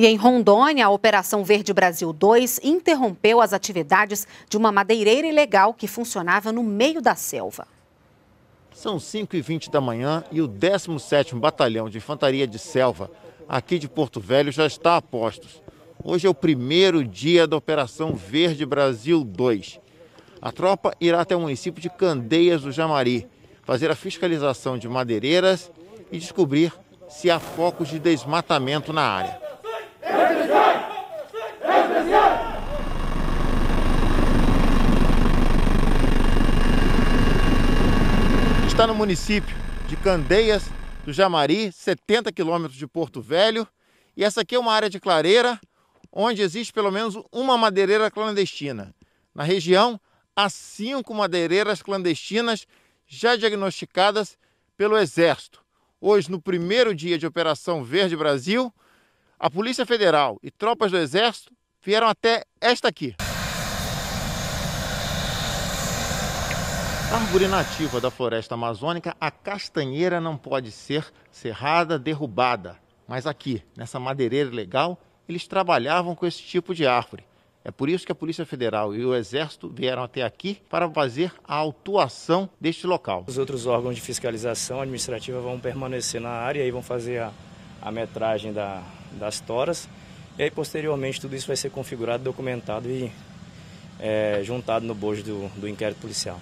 E em Rondônia, a Operação Verde Brasil 2 interrompeu as atividades de uma madeireira ilegal que funcionava no meio da selva. São 5h20 da manhã e o 17º Batalhão de Infantaria de Selva, aqui de Porto Velho, já está a postos. Hoje é o primeiro dia da Operação Verde Brasil 2. A tropa irá até o município de Candeias do Jamari, fazer a fiscalização de madeireiras e descobrir se há focos de desmatamento na área. Está no município de Candeias do Jamari, 70 quilômetros de Porto Velho. E essa aqui é uma área de clareira onde existe pelo menos uma madeireira clandestina. Na região, há cinco madeireiras clandestinas já diagnosticadas pelo Exército. Hoje, no primeiro dia de Operação Verde Brasil, a Polícia Federal e tropas do Exército vieram até esta aqui. Árvore nativa da floresta amazônica, a castanheira não pode ser serrada, derrubada. Mas aqui, nessa madeireira legal, eles trabalhavam com esse tipo de árvore. É por isso que a Polícia Federal e o Exército vieram até aqui para fazer a autuação deste local. Os outros órgãos de fiscalização administrativa vão permanecer na área e vão fazer a, a metragem da, das toras. E aí, posteriormente, tudo isso vai ser configurado, documentado e é, juntado no bojo do, do inquérito policial.